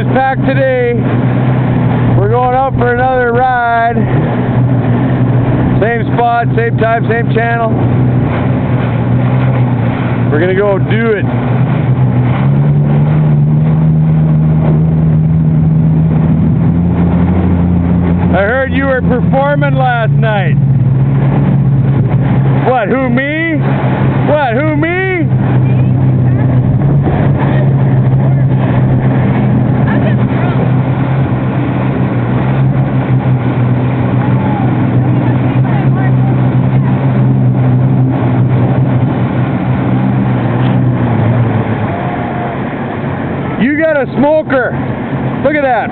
o'clock today. We're going out for another ride. Same spot, same time, same channel. We're gonna go do it. I heard you were performing last night. What, who, me? What, who, me? You got a smoker. Look at that.